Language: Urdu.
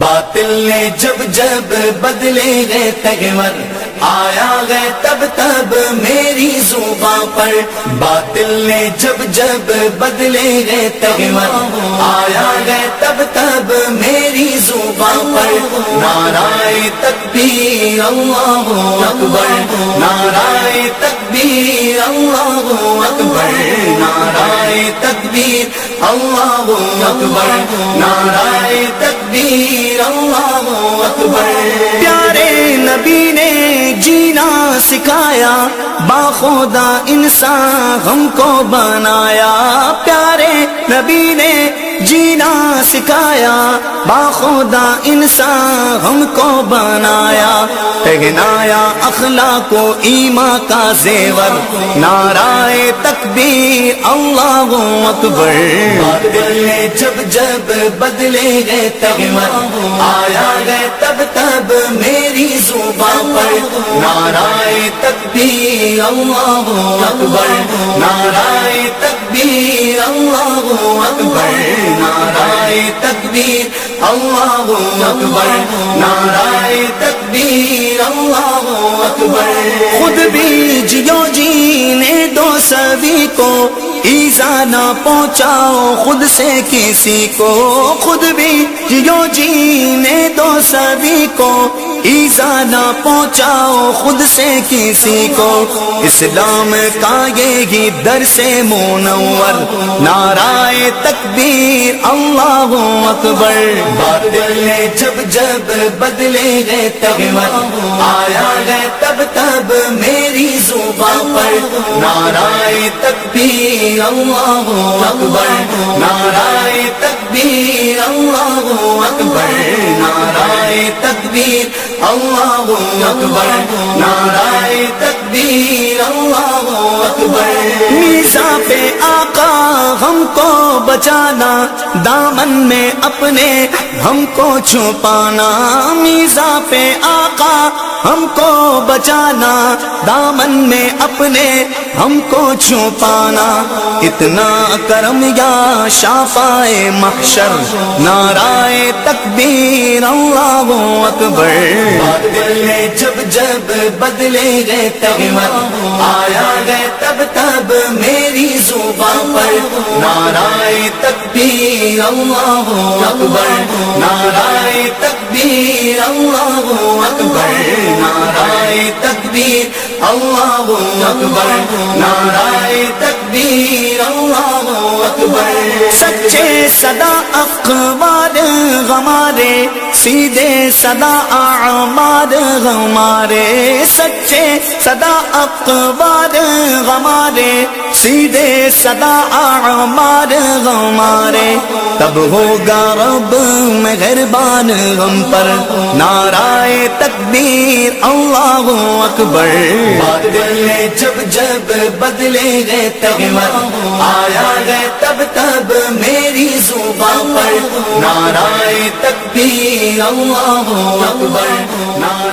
باطل نے جب جب بدلے گئے تگور، آیا گئے تب تب میری زباں پر۔ باطل نے جب جب بدلے گئے تگور، آیا گئے تب تب میری زباں پر۔ نارائ تکبیر اللہ اکبر نارائ تکبیر اللہ اکبر۔ تکبیر، اللہ اکبر نارائ تکبیر، اللہ اکبر۔ پیارے نبی نے جینا سکھایا باخودا انسان ہم کو بنایا۔ پیارے نبی نے جینا سکھایا باخودا انسان ہم کو بنایا۔ پہنایا اخلاق کو ایما کا زیور نارائ تکبیر۔ اللہ اکبر نے جب جب بدلے گئے تگور آیا گئے تب تب میری زبان پر نارائ تکبیر اللہ اکبر نارائ تکبیر اللہ اکبر نارائ تکبیر اللہ اکبر نارائ تکبیر اللہ اکبر خود بھی نہ پہنچاؤ خود سے کسی کو، خود بھی جیو جی نے دو سبھی کو۔ ایزا نہ پہنچاؤ خود سے کسی کو۔ اسلام کا یہ در سے منور۔ نارائ تکبیر، اللہ اکبر۔ باطل نے جب جب بدلے گئے تگور زبان پر نارائ تکبیر اللہ اکبر نارائ تکبیر اللہ اکبر نارائ تکبیر اللہ اکبر نارائ تکبیر اللہ اکبر۔ میزا پہ آقا، ہم کو بچانا، دامن میں اپنے، ہم کو چھپانا۔ میزا پہ آقا، ہم کو بچانا، دامن میں اپنے، ہم کو چھپانا۔ اتنا کرم یا شافائے محشر نارائ تکبیر اللہ اکبر۔ نے جب جب بدلے گئے تگور آیا گئے تب تب میری زبان پر نارائ تکبیر اللہ اکبر نارائ تکبیر اللہ اکبر نارائ تکبیر اللہ اکبر نارائ تکبیر اللہ اکبر سچے صدا اخبار غمارے، سیدھے صدا اعمار غمارے۔ سچے صدا اخبار غمارے، سیدھے صدا اعمار غمارے۔ تب ہوگا رب مہربان غم پر نارائ تکبیر اللہ اکبر۔ باطل نے جب جب بدلے گئے تگور آیا گئے تب تب میری زبان پر نعرہ تکبیر اللہ اکبر نعرہ